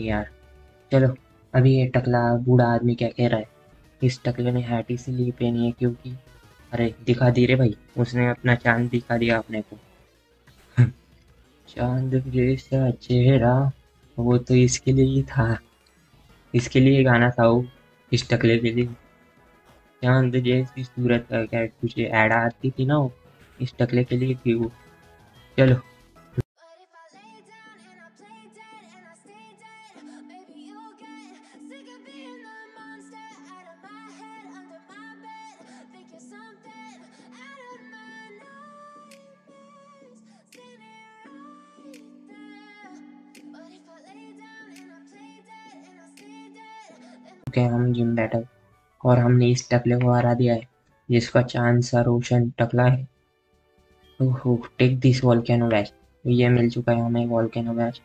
यार, चलो, अभी ये टकला बूढ़ा आदमी क्या कह रहा है? इस टकले ने हैट इसीलिए पहनी है क्योंकि? अरे, दिखा दी रे भाई, उसने अपना चाँद दिखा दिया अपने को। चाँद जैसा चेहरा, वो तो इसके लिए ही था। इसके लिए गाना था वो, इस टकले के लिए। चाँद जैसी सूरत क्या कुछ ऐड आती थी ना वो, इस टकले के लिए थी वो। चलो के हम जिम बैटल और हमने इस टकले को हरा दिया है, जिसका चाँद सा रोशन टकला है। ओहो टेक दिस वॉल्केनो बैच ये मिल चुका है हमें वॉल्केनो बैच